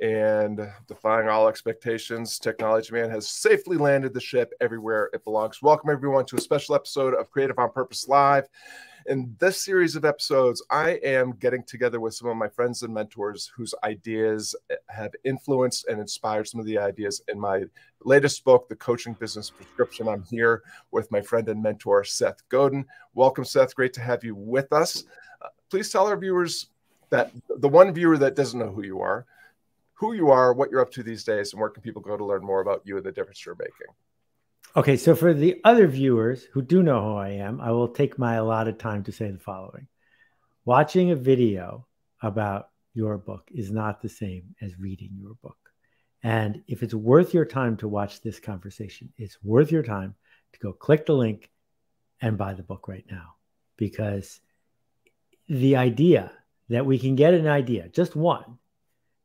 and defying all expectations, Technology Man has safely landed the ship everywhere it belongs. Welcome, everyone, to a special episode of Creative on Purpose Live. In this series of episodes, I am getting together with some of my friends and mentors whose ideas have influenced and inspired some of the ideas in my latest book, The Coaching Business Prescription. I'm here with my friend and mentor, Seth Godin. Welcome, Seth. Great to have you with us. Uh, please tell our viewers that the one viewer that doesn't know who you are, who you are, what you're up to these days, and where can people go to learn more about you and the difference you're making. Okay, so for the other viewers who do know who I am, I will take my allotted time to say the following. Watching a video about your book is not the same as reading your book. And if it's worth your time to watch this conversation, it's worth your time to go click the link and buy the book right now. Because the idea that we can get an idea, just one,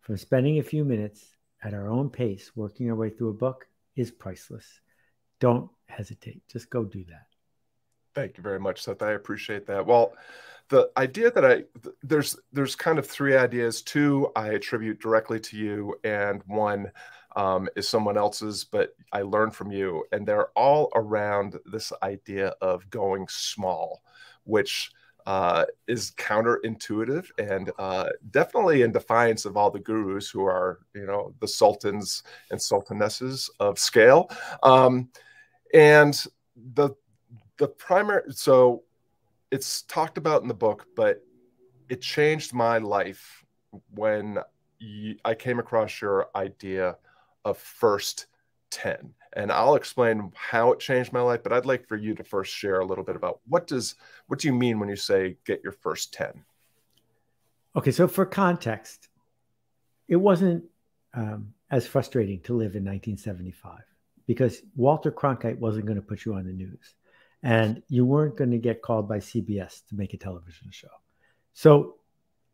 from spending a few minutes at our own pace working our way through a book is priceless don't hesitate. Just go do that. Thank you very much, Seth. I appreciate that. Well, the idea that I there's there's kind of three ideas. Two I attribute directly to you, and one um, is someone else's, but I learned from you, and they're all around this idea of going small, which uh, is counterintuitive and uh, definitely in defiance of all the gurus who are, you know, the sultans and sultanesses of scale. Um, and the the primary so it's talked about in the book but it changed my life when i came across your idea of first 10 and i'll explain how it changed my life but i'd like for you to first share a little bit about what does what do you mean when you say get your first 10 okay so for context it wasn't um, as frustrating to live in 1975 because Walter Cronkite wasn't going to put you on the news and you weren't going to get called by CBS to make a television show. So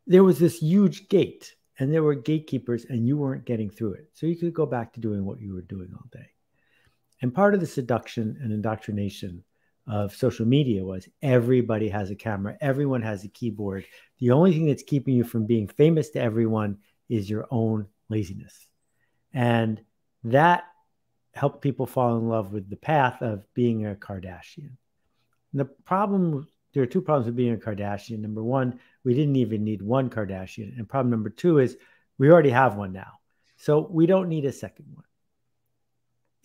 there was this huge gate and there were gatekeepers and you weren't getting through it. So you could go back to doing what you were doing all day. And part of the seduction and indoctrination of social media was everybody has a camera, everyone has a keyboard. The only thing that's keeping you from being famous to everyone is your own laziness. And that helped people fall in love with the path of being a Kardashian. And the problem, there are two problems with being a Kardashian. Number one, we didn't even need one Kardashian. And problem number two is we already have one now. So we don't need a second one.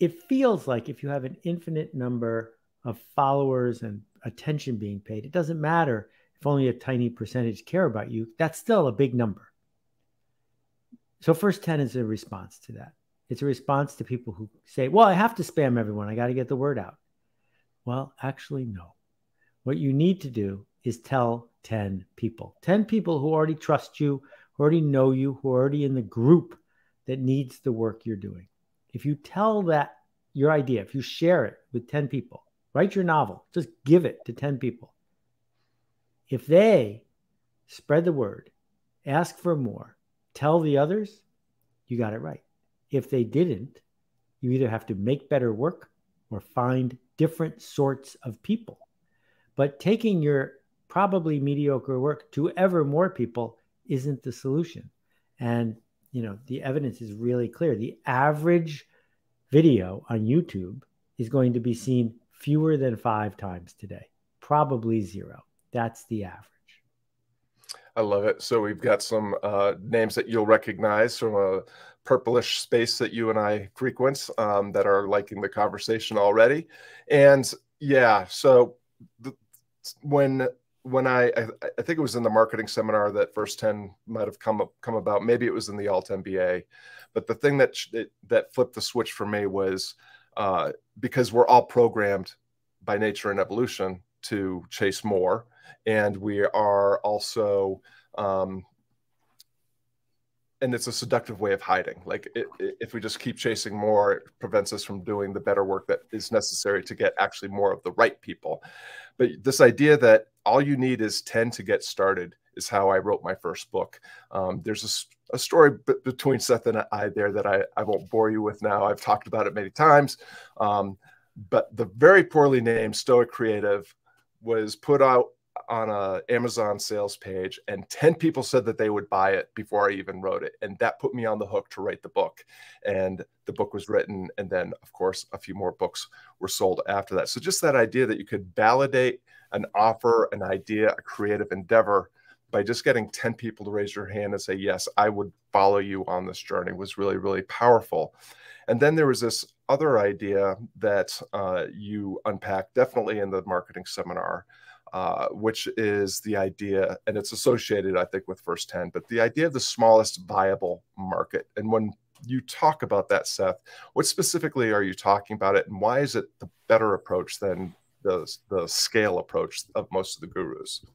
It feels like if you have an infinite number of followers and attention being paid, it doesn't matter if only a tiny percentage care about you. That's still a big number. So, first 10 is a response to that. It's a response to people who say, well, I have to spam everyone. I got to get the word out. Well, actually, no. What you need to do is tell 10 people, 10 people who already trust you, who already know you, who are already in the group that needs the work you're doing. If you tell that your idea, if you share it with 10 people, write your novel, just give it to 10 people. If they spread the word, ask for more, tell the others, you got it right. If they didn't, you either have to make better work or find different sorts of people. But taking your probably mediocre work to ever more people isn't the solution. And you know, the evidence is really clear. The average video on YouTube is going to be seen fewer than 5 times today. Probably zero. That's the average. I love it. So we've got some uh, names that you'll recognize from a purplish space that you and I frequent um, that are liking the conversation already. And yeah, so the, when when I, I, I think it was in the marketing seminar that first 10 might have come up, come about. Maybe it was in the alt mba but the thing that that flipped the switch for me was uh, because we're all programmed by nature and evolution to chase more and we are also um, and it's a seductive way of hiding. Like it, it, if we just keep chasing more, it prevents us from doing the better work that is necessary to get actually more of the right people. But this idea that all you need is 10 to get started is how I wrote my first book. Um, there's a, a story between Seth and I there that I, I won't bore you with now. I've talked about it many times. Um, but the very poorly named Stoic Creative was put out on a Amazon sales page and 10 people said that they would buy it before I even wrote it. And that put me on the hook to write the book. And the book was written. And then, of course, a few more books were sold after that. So just that idea that you could validate an offer, an idea, a creative endeavor by just getting 10 people to raise your hand and say, Yes, I would follow you on this journey was really, really powerful. And then there was this other idea that uh, you unpacked definitely in the marketing seminar, uh, which is the idea, and it's associated, I think, with First 10, but the idea of the smallest viable market. And when you talk about that, Seth, what specifically are you talking about it, and why is it the better approach than the, the scale approach of most of the gurus?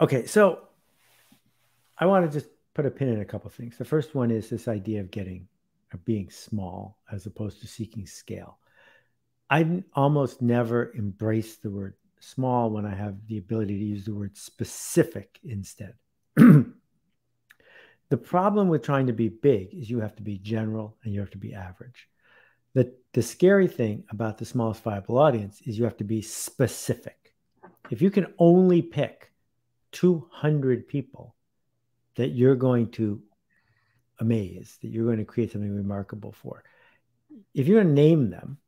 Okay, so I want to just put a pin in a couple things. The first one is this idea of getting or being small as opposed to seeking scale. I almost never embrace the word small when I have the ability to use the word specific instead. the problem with trying to be big is you have to be general and you have to be average. The, the scary thing about the smallest viable audience is you have to be specific. If you can only pick 200 people that you're going to amaze, that you're going to create something remarkable for, if you're going to name them,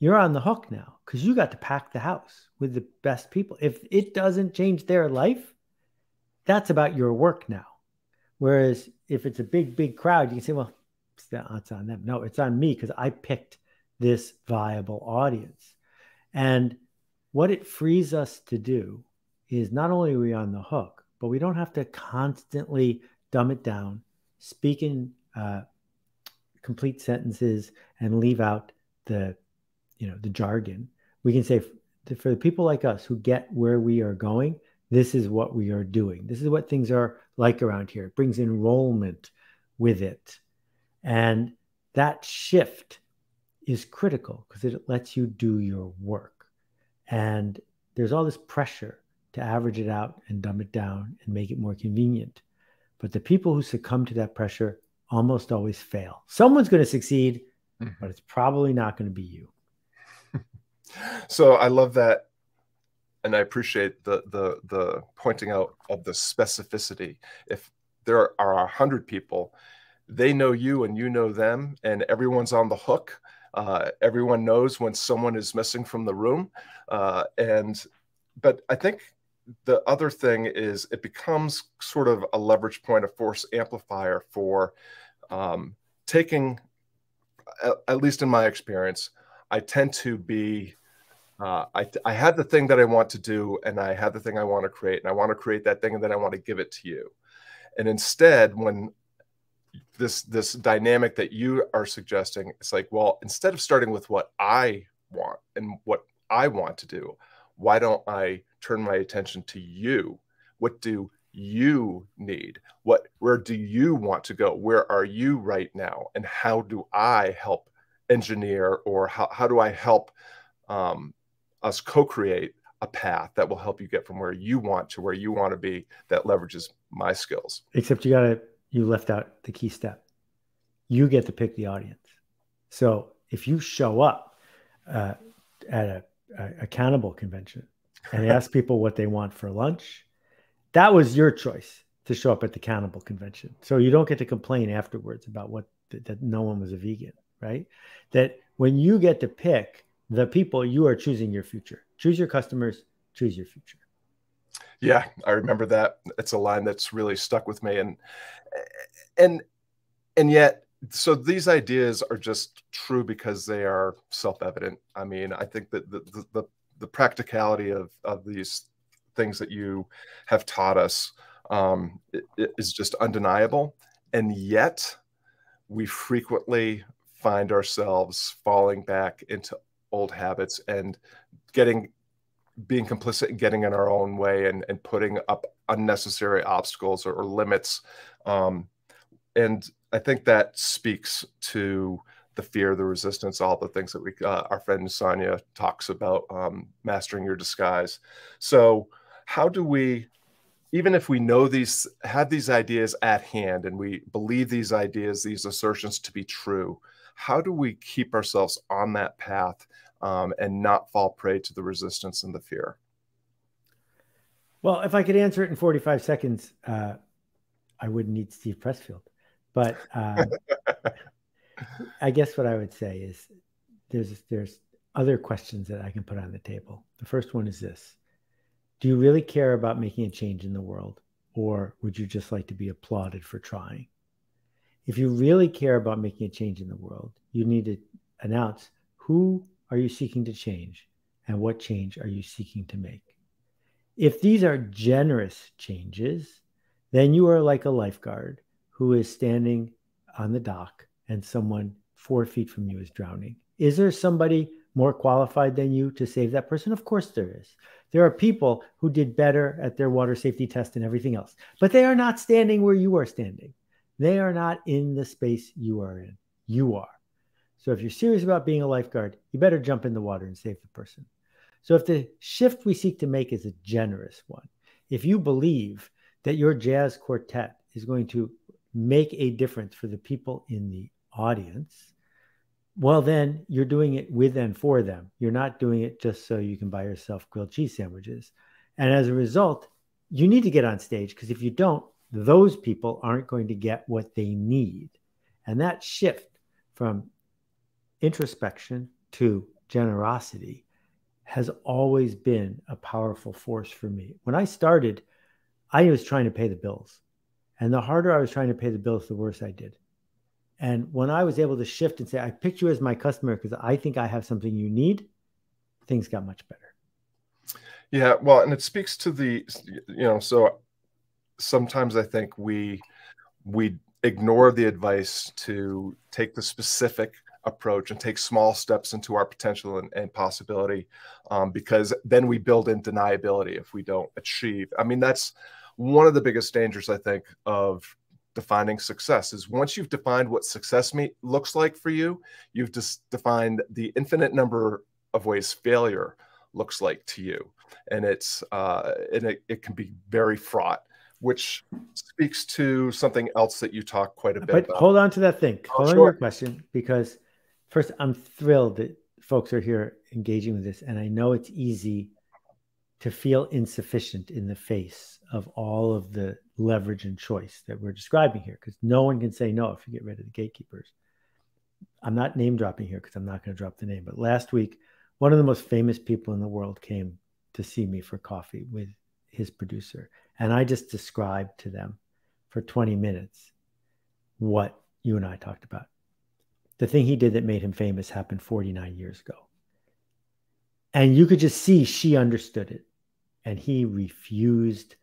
you're on the hook now because you got to pack the house with the best people. If it doesn't change their life, that's about your work now. Whereas if it's a big, big crowd, you can say, well, it's on them. No, it's on me because I picked this viable audience. And what it frees us to do is not only are we on the hook, but we don't have to constantly dumb it down, speak in uh, complete sentences, and leave out the you know the jargon we can say for the people like us who get where we are going this is what we are doing. This is what things are like around here. It brings enrollment with it. And that shift is critical because it lets you do your work. And there's all this pressure to average it out and dumb it down and make it more convenient. But the people who succumb to that pressure almost always fail. Someone's going to succeed mm-hmm. but it's probably not going to be you so I love that, and I appreciate the the the pointing out of the specificity. If there are a hundred people, they know you and you know them, and everyone's on the hook. Uh, everyone knows when someone is missing from the room, uh, and but I think the other thing is it becomes sort of a leverage point, a force amplifier for um, taking, at, at least in my experience, I tend to be uh, I, I have the thing that I want to do, and I have the thing I want to create, and I want to create that thing, and then I want to give it to you. And instead, when this this dynamic that you are suggesting, it's like, well, instead of starting with what I want and what I want to do, why don't I turn my attention to you? What do you need? What where do you want to go? Where are you right now? And how do I help engineer or how, how do I help um, us co-create a path that will help you get from where you want to where you want to be that leverages my skills? Except you got to you left out the key step. You get to pick the audience. So if you show up uh, at a, a, a cannibal convention and ask people what they want for lunch that was your choice to show up at the cannibal convention. So you don't get to complain afterwards about what that no one was a vegan right that when you get to pick the people you are choosing your future. Choose your customers, choose your future. Yeah, I remember that. It's a line that's really stuck with me and and and yet so these ideas are just true because they are self-evident. I mean, I think that the the, the, the practicality of of these things that you have taught us um, is just undeniable. And yet, we frequently find ourselves falling back into old habits and getting being complicit in getting in our own way and, and putting up unnecessary obstacles or, or limits. Um, and I think that speaks to the fear, the resistance, all the things that we, uh, our friend Sonia talks about, um, mastering your disguise. So, how do we, even if we know these, have these ideas at hand and we believe these ideas, these assertions to be true, how do we keep ourselves on that path um, and not fall prey to the resistance and the fear? Well, if I could answer it in 45 seconds, uh, I wouldn't need Steve Pressfield. But uh, I guess what I would say is there's there's other questions that I can put on the table. The first one is this: Do you really care about making a change in the world, or would you just like to be applauded for trying? If you really care about making a change in the world, you need to announce who are you seeking to change and what change are you seeking to make. If these are generous changes, then you are like a lifeguard who is standing on the dock and someone four feet from you is drowning. Is there somebody more qualified than you to save that person? Of course, there is. There are people who did better at their water safety test and everything else, but they are not standing where you are standing. They are not in the space you are in. You are. So if you're serious about being a lifeguard, you better jump in the water and save the person. So if the shift we seek to make is a generous one, if you believe that your jazz quartet is going to make a difference for the people in the audience, well, then you're doing it with and for them. You're not doing it just so you can buy yourself grilled cheese sandwiches. And as a result, you need to get on stage because if you don't, those people aren't going to get what they need. And that shift from introspection to generosity has always been a powerful force for me. When I started, I was trying to pay the bills. And the harder I was trying to pay the bills, the worse I did. And when I was able to shift and say, I picked you as my customer because I think I have something you need, things got much better. Yeah. Well, and it speaks to the, you know, so sometimes I think we, we ignore the advice to take the specific approach and take small steps into our potential and, and possibility um, because then we build in deniability if we don't achieve. I mean that's one of the biggest dangers i think of defining success is once you've defined what success me- looks like for you you've just defined the infinite number of ways failure looks like to you. And it's uh, and it, it can be very fraught which speaks to something else that you talk quite a bit but about. hold on to that thing. Oh, hold sure. on to your question because first, I'm thrilled that folks are here engaging with this. And I know it's easy to feel insufficient in the face of all of the leverage and choice that we're describing here, because no one can say no if you get rid of the gatekeepers. I'm not name dropping here because I'm not going to drop the name. But last week, one of the most famous people in the world came to see me for coffee with his producer. And I just described to them for 20 minutes what you and I talked about the thing he did that made him famous happened 49 years ago. And you could just see she understood it. And he refused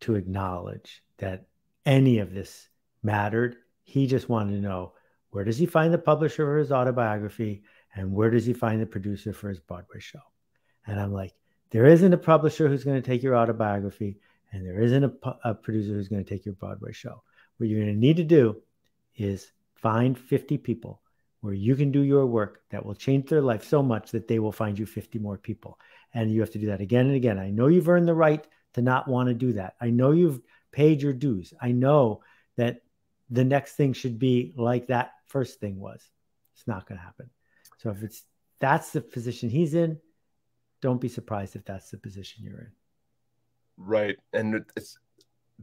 to acknowledge that any of this mattered. He just wanted to know where does he find the publisher for his autobiography and where does he find the producer for his Broadway show? And I'm like, there isn't a publisher who's going to take your autobiography and there isn't a, a producer who's going to take your Broadway show. What you're going to need to do is find 50 people where you can do your work that will change their life so much that they will find you 50 more people. And you have to do that again and again. I know you've earned the right to not want to do that. I know you've paid your dues. I know that the next thing should be like that first thing was. It's not going to happen. So if it's that's the position he's in, don't be surprised if that's the position you're in. Right. And it's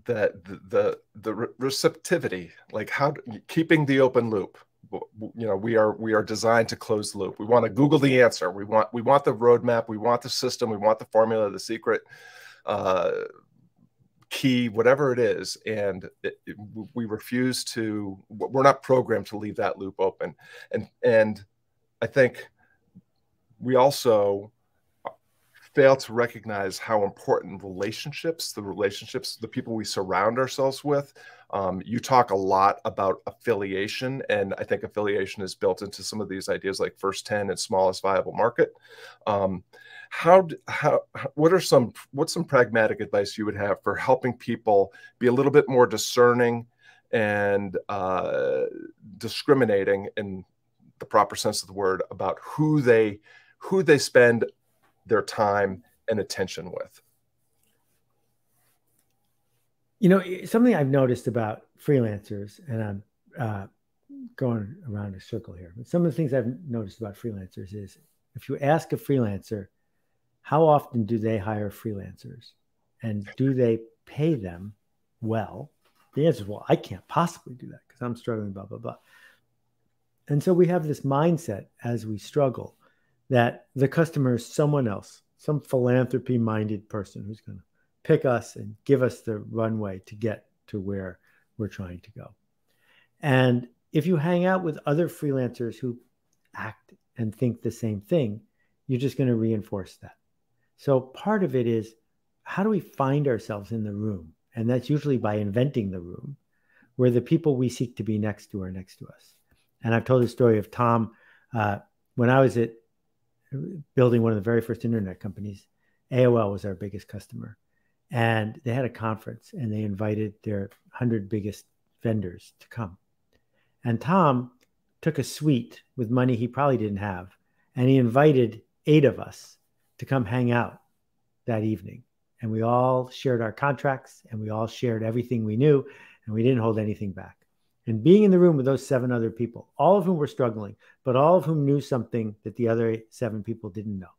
that the, the the receptivity, like how keeping the open loop. You know we are we are designed to close the loop. We want to google the answer. We want we want the roadmap. We want the system. We want the formula the secret uh, key whatever it is and it, it, we refuse to we're not programmed to leave that loop open. And and i think we also fail to recognize how important relationships the relationships the people we surround ourselves with um, you talk a lot about affiliation, and I think affiliation is built into some of these ideas like first 10 and smallest viable market. Um, how, how, what are some, what's some pragmatic advice you would have for helping people be a little bit more discerning and uh, discriminating in the proper sense of the word about who they, who they spend their time and attention with? You know, something I've noticed about freelancers, and I'm uh, going around a circle here, but some of the things I've noticed about freelancers is if you ask a freelancer, how often do they hire freelancers? And do they pay them well? The answer is, well, I can't possibly do that because I'm struggling, blah, blah, blah. And so we have this mindset as we struggle that the customer is someone else, some philanthropy minded person who's going to pick us and give us the runway to get to where we're trying to go. And if you hang out with other freelancers who act and think the same thing, you're just going to reinforce that. So part of it is how do we find ourselves in the room? And that's usually by inventing the room where the people we seek to be next to are next to us. And I've told the story of Tom uh, when I was at building one of the very first internet companies. AOL was our biggest customer, and they had a conference and they invited their hundred biggest vendors to come. And Tom took a suite with money he probably didn't have, and he invited eight of us to come hang out that evening. And we all shared our contracts and we all shared everything we knew, and we didn't hold anything back. And being in the room with those seven other people, all of whom were struggling, but all of whom knew something that the other seven people didn't know,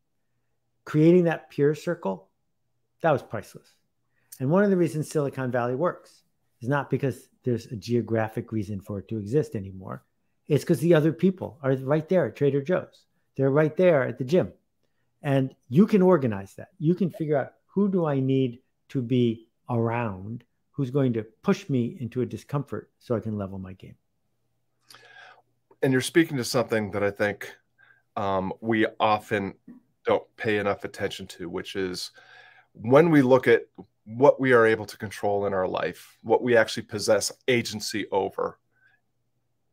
creating that peer circle, that was priceless. And one of the reasons Silicon Valley works is not because there's a geographic reason for it to exist anymore. It's because the other people are right there at Trader Joe's. They're right there at the gym. And you can organize that. You can figure out who do I need to be around who's going to push me into a discomfort so I can level my game. And you're speaking to something that I think um, we often don't pay enough attention to, which is when we look at what we are able to control in our life, what we actually possess agency over,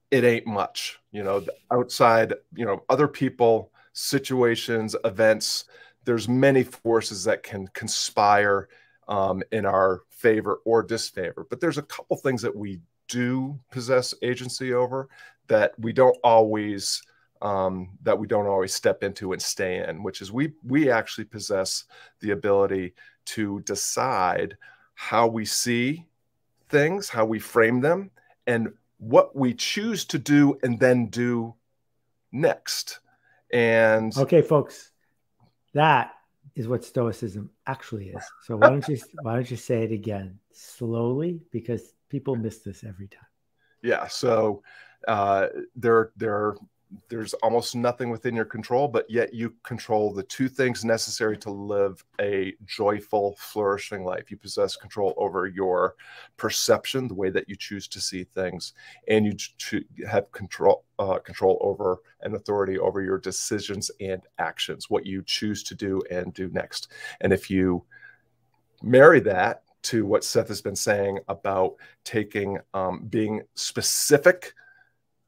it ain't much. You know, outside, you know, other people, situations, events, there's many forces that can conspire um, in our favor or disfavor. But there's a couple things that we do possess agency over that we don't always um, that we don't always step into and stay in, which is we we actually possess the ability to decide how we see things, how we frame them, and what we choose to do and then do next. And okay, folks, that is what stoicism actually is. So why don't you why don't you say it again slowly because people miss this every time. Yeah. So uh, there there there's almost nothing within your control, but yet you control the two things necessary to live a joyful, flourishing life. You possess control over your perception, the way that you choose to see things, and you have control uh, control over and authority over your decisions and actions, what you choose to do and do next. And if you marry that to what Seth has been saying about taking um, being specific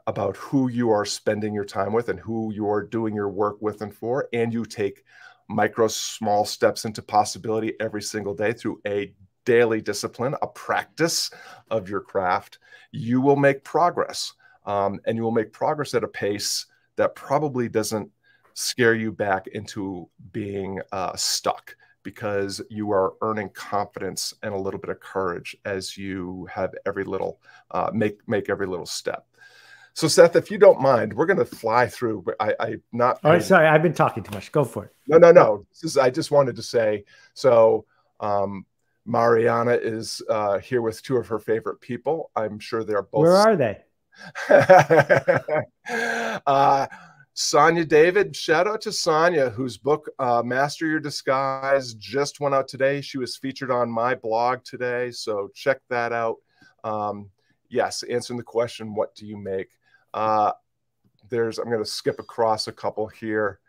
about who you are spending your time with and who you are doing your work with and for. And you take micro, small steps into possibility every single day through a daily discipline, a practice of your craft, you will make progress. Um, and you will make progress at a pace that probably doesn't scare you back into being uh, stuck because you are earning confidence and a little bit of courage as you have every little uh, make make every little step. So, Seth, if you don't mind, we're going to fly through. I, I not. All right, sorry, I've been talking too much. Go for it. No, no, no. This Is, I just wanted to say so. Um, Mariana is uh, here with two of her favorite people. I'm sure they're both. Where are they? uh, Sonia David, shout out to Sonia, whose book uh, Master Your Disguise just went out today. She was featured on my blog today, so check that out. Um, yes, answering the question, what do you make? Uh, there's, I'm going to skip across a couple here.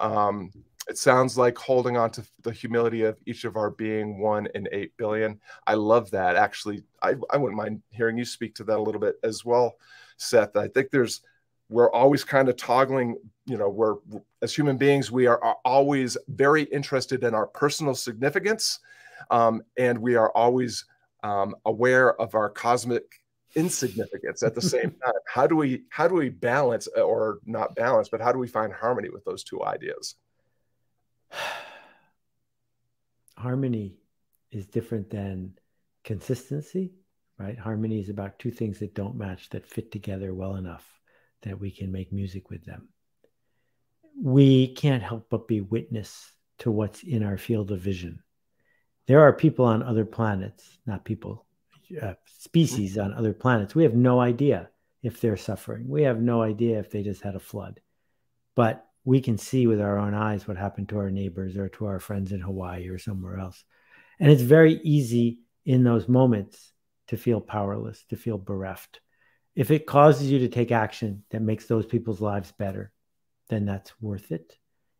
Um, it sounds like holding on to the humility of each of our being one in 8 billion. I love that. Actually, I, I wouldn't mind hearing you speak to that a little bit as well, Seth. I think there's, we're always kind of toggling, you know, we're, as human beings, we are, are always very interested in our personal significance. Um, and we are always um, aware of our cosmic insignificance at the same time. How do we how do we balance uh, or not balance but how do we find harmony with those two ideas? Harmony is different than consistency right? Harmony is about two things that don't match that fit together well enough that we can make music with them. We can't help but be witness to what's in our field of vision. There are people on other planets, not people, uh, species on other planets. We have no idea if they're suffering. We have no idea if they just had a flood. But we can see with our own eyes what happened to our neighbors or to our friends in Hawaii or somewhere else. And it's very easy in those moments to feel powerless, to feel bereft. If it causes you to take action that makes those people's lives better, then that's worth it.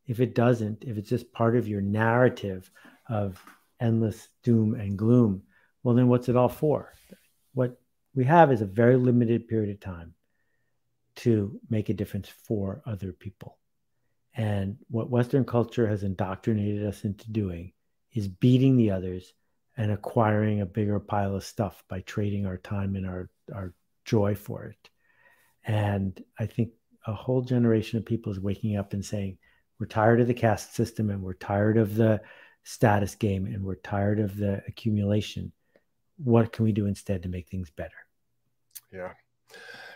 If it doesn't, if it's just part of your narrative of endless doom and gloom, well, then what's it all for? What we have is a very limited period of time to make a difference for other people. And what Western culture has indoctrinated us into doing is beating the others and acquiring a bigger pile of stuff by trading our time and our, our joy for it. And I think a whole generation of people is waking up and saying, we're tired of the caste system and we're tired of the status game and we're tired of the accumulation. What can we do instead to make things better? Yeah.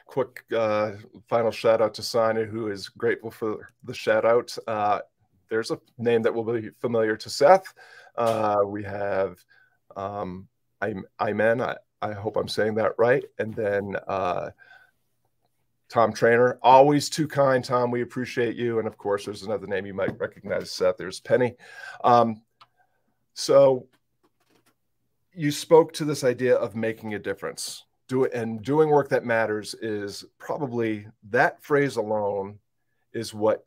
Quick uh, final shout out to Sonia, who is grateful for the shout out. Uh, there's a name that will be familiar to Seth. Uh, we have um, I'm Imen. I, I hope I'm saying that right. And then uh, Tom Trainer, always too kind, Tom. We appreciate you. And of course, there's another name you might recognize, Seth. There's Penny. Um, so you spoke to this idea of making a difference. Do it and doing work that matters is probably that phrase alone is what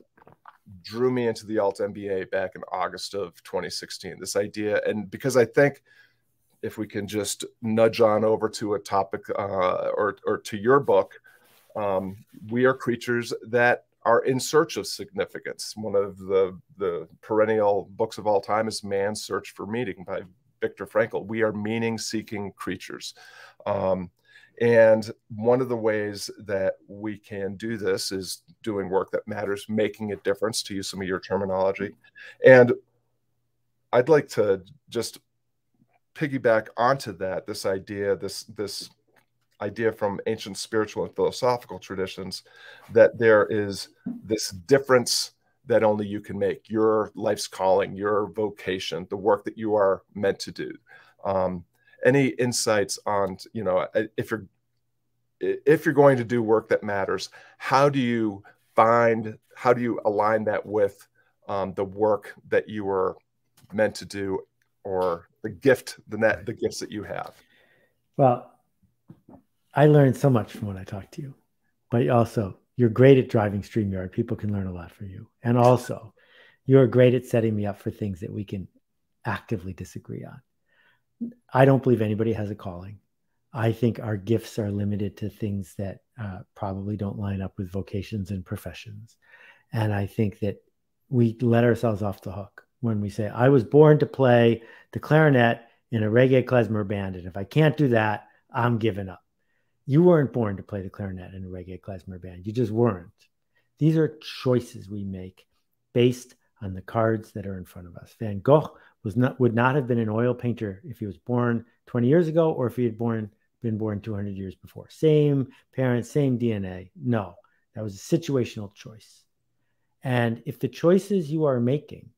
drew me into the alt MBA back in August of 2016. This idea, and because I think if we can just nudge on over to a topic uh, or, or to your book, um, we are creatures that are in search of significance. One of the, the perennial books of all time is Man's Search for Meaning by Viktor Frankl. We are meaning seeking creatures. Um, and one of the ways that we can do this is doing work that matters, making a difference, to use some of your terminology. And I'd like to just piggyback onto that this idea, this this idea from ancient spiritual and philosophical traditions that there is this difference that only you can make your life's calling your vocation the work that you are meant to do. Um, any insights on you know if you're if you're going to do work that matters how do you find how do you align that with um, the work that you were meant to do or the gift the net the gifts that you have? Well I learned so much from when I talked to you, but also you're great at driving StreamYard. People can learn a lot from you. And also, you're great at setting me up for things that we can actively disagree on. I don't believe anybody has a calling. I think our gifts are limited to things that uh, probably don't line up with vocations and professions. And I think that we let ourselves off the hook when we say, I was born to play the clarinet in a reggae klezmer band. And if I can't do that, I'm giving up. You weren't born to play the clarinet in a reggae klezmer band. You just weren't. These are choices we make based on the cards that are in front of us. Van Gogh was not would not have been an oil painter if he was born 20 years ago or if he had born been born 200 years before. Same parents, same DNA. No, that was a situational choice. And if the choices you are making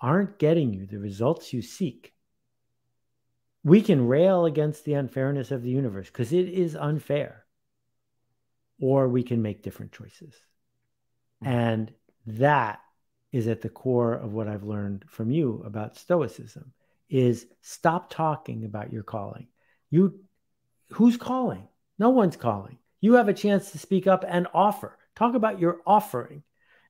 aren't getting you the results you seek, we can rail against the unfairness of the universe because it is unfair, or we can make different choices. Mm-hmm. And that is at the core of what I've learned from you about stoicism is stop talking about your calling. You who's calling? No one's calling. You have a chance to speak up and offer. Talk about your offering.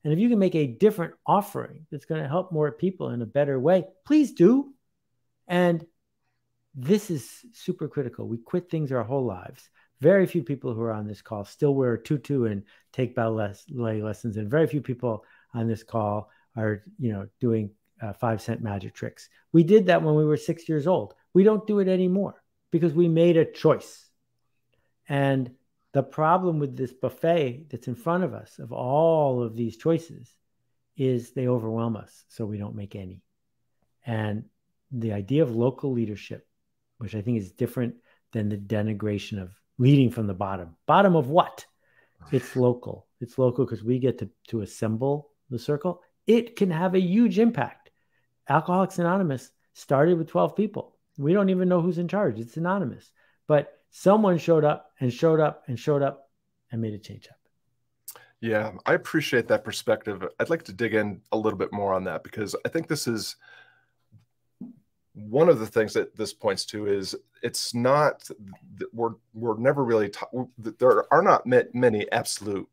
And if you can make a different offering that's going to help more people in a better way, please do. And this is super critical. We quit things our whole lives. Very few people who are on this call still wear a tutu and take ballet lessons, and very few people on this call are, you know, doing uh, five cent magic tricks. We did that when we were six years old. We don't do it anymore because we made a choice. And the problem with this buffet that's in front of us of all of these choices is they overwhelm us, so we don't make any. And the idea of local leadership which I think is different than the denigration of leading from the bottom. Bottom of what? It's local. It's local because we get to, to assemble the circle. It can have a huge impact. Alcoholics Anonymous started with 12 people. We don't even know who's in charge. It's anonymous. But someone showed up and showed up and showed up and made a change happen. Yeah, I appreciate that perspective. I'd like to dig in a little bit more on that because I think this is one of the things that this points to is it's not we're we're never really there are not many absolute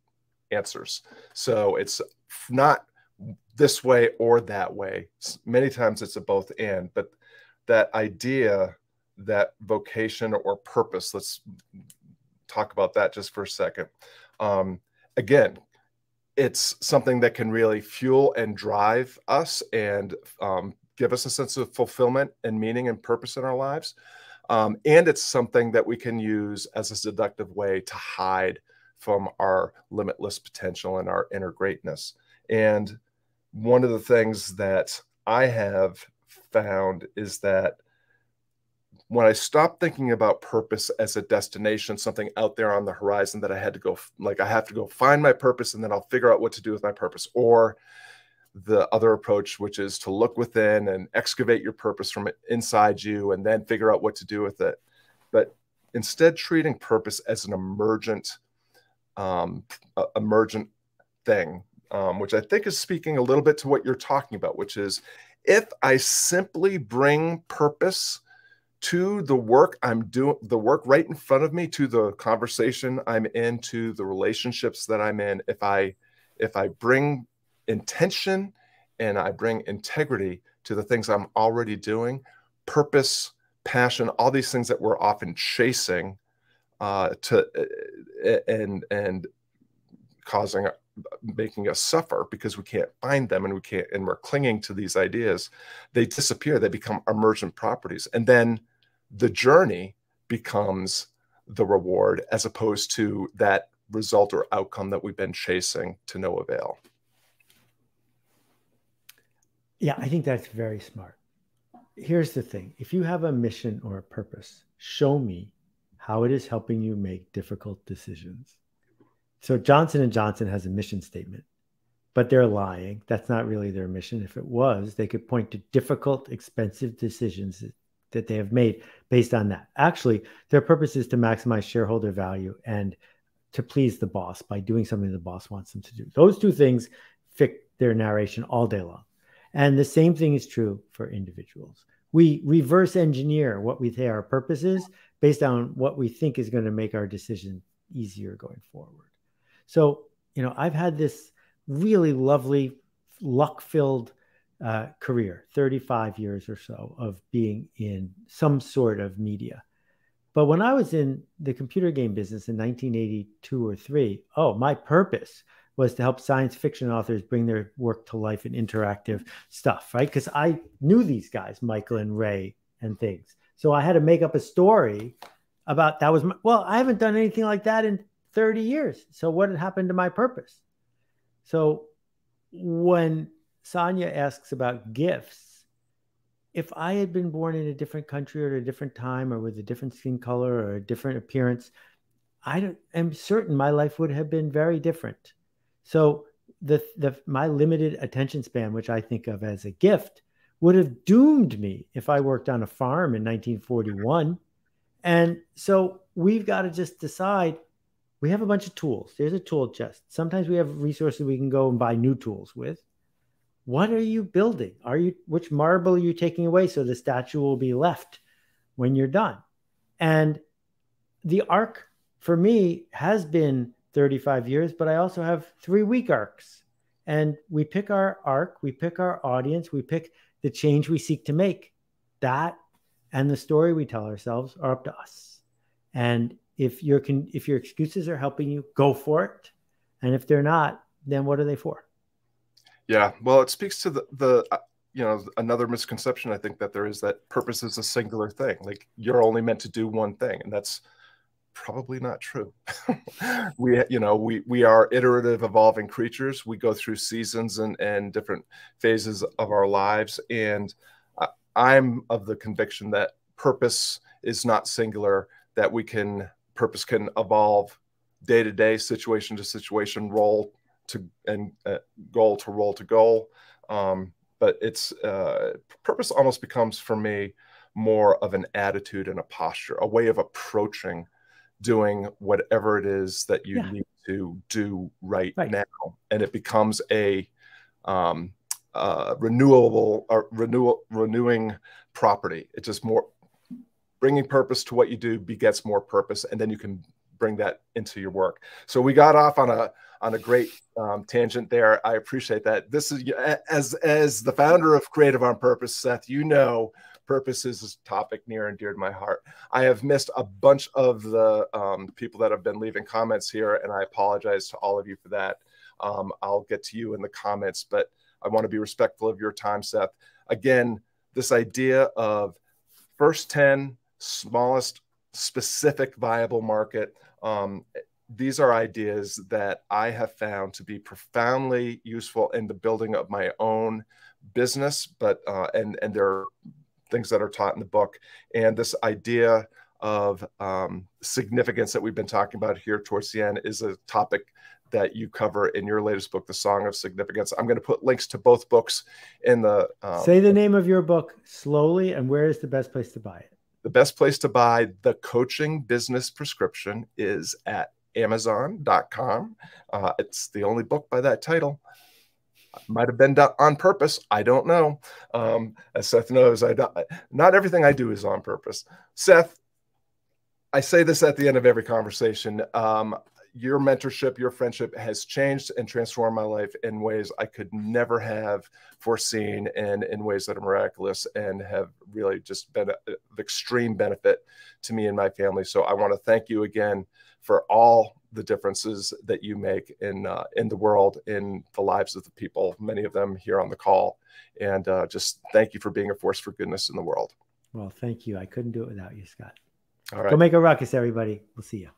answers. So it's not this way or that way. Many times it's a both and, but that idea that vocation or purpose, let's talk about that just for a second. Um, again, it's something that can really fuel and drive us and um, give us a sense of fulfillment and meaning and purpose in our lives. Um, and it's something that we can use as a seductive way to hide from our limitless potential and our inner greatness. And one of the things that I have found is that when I stopped thinking about purpose as a destination, something out there on the horizon that I had to go, like I have to go find my purpose and then I'll figure out what to do with my purpose, or the other approach, which is to look within and excavate your purpose from inside you and then figure out what to do with it. But instead, treating purpose as an emergent, um, emergent thing, um, which I think is speaking a little bit to what you're talking about, which is if I simply bring purpose to the work I'm doing, the work right in front of me, to the conversation I'm in, to the relationships that I'm in, if I if I bring intention and I bring integrity to the things I'm already doing, purpose, passion, all these things that we're often chasing uh, to uh, and and causing making us suffer because we can't find them and we can't and we're clinging to these ideas they disappear they become emergent properties and then the journey becomes the reward as opposed to that result or outcome that we've been chasing to no avail. Yeah, I think that's very smart. Here's the thing if you have a mission or a purpose, show me how it is helping you make difficult decisions. So Johnson and Johnson has a mission statement, but they're lying. That's not really their mission. If it was, they could point to difficult, expensive decisions that they have made based on that. Actually, their purpose is to maximize shareholder value and to please the boss by doing something the boss wants them to do. Those two things fit their narration all day long. And the same thing is true for individuals. We reverse engineer what we say our purpose is based on what we think is going to make our decision easier going forward. So, you know, I've had this really lovely, luck filled uh, career 35 years or so of being in some sort of media. But when I was in the computer game business in 1982 or three, oh, my purpose was to help science fiction authors bring their work to life in interactive stuff, right? Because I knew these guys, Michael and Ray and things. So I had to make up a story about that was my, well, I haven't done anything like that in 30 years. So what had happened to my purpose? So when Sonia asks about gifts. If I had been born in a different country or at a different time or with a different skin color or a different appearance, I am certain my life would have been very different. So the, the my limited attention span, which I think of as a gift, would have doomed me if I worked on a farm in 1941. And so we've got to just decide we have a bunch of tools. There's a tool chest. Sometimes we have resources we can go and buy new tools with what are you building? Are you which marble are you taking away so the statue will be left when you're done? And the arc for me has been 35 years, but I also have three week arcs. And we pick our arc, we pick our audience, we pick the change we seek to make. That and the story we tell ourselves are up to us. And if your if your excuses are helping you, go for it. And if they're not, then what are they for? Yeah, well, it speaks to the the uh, you know another misconception I think that there is that purpose is a singular thing. Like you're only meant to do one thing, and that's probably not true. we you know we we are iterative, evolving creatures. We go through seasons and and different phases of our lives, and I, I'm of the conviction that purpose is not singular. That we can purpose can evolve day to day, situation to situation, role to and uh, goal to role to goal. Um, but it's uh, purpose almost becomes for me more of an attitude and a posture, a way of approaching doing whatever it is that you yeah. need to do right, right, now, and it becomes a um, uh, renewable or renewal renewing property. It's just more bringing purpose to what you do begets more purpose, and then you can bring that into your work. So we got off on a on a great um, tangent there. I appreciate that. This is as as the founder of Creative on Purpose, Seth. You know, purpose is a topic near and dear to my heart. I have missed a bunch of the um, people that have been leaving comments here, and I apologize to all of you for that. Um, I'll get to you in the comments, but I want to be respectful of your time, Seth. Again, this idea of first 10, smallest specific viable market. Um, these are ideas that I have found to be profoundly useful in the building of my own business, but uh, and and there are things that are taught in the book. And this idea of um, significance that we've been talking about here towards the end is a topic that you cover in your latest book, The Song of Significance. I'm going to put links to both books in the. Um, Say the name of your book slowly, and where is the best place to buy it? The best place to buy the coaching business prescription is at amazon.com. Uh, it's the only book by that title. Might have been done on purpose. I don't know. Um, as Seth knows, I don't, not everything I do is on purpose. Seth, I say this at the end of every conversation. Um, your mentorship, your friendship has changed and transformed my life in ways I could never have foreseen and in ways that are miraculous and have really just been of extreme benefit to me and my family. So I want to thank you again for all the differences that you make in uh, in the world, in the lives of the people, many of them here on the call. And uh, just thank you for being a force for goodness in the world. Well, thank you. I couldn't do it without you, Scott. All right. Go make a ruckus, everybody. We'll see you.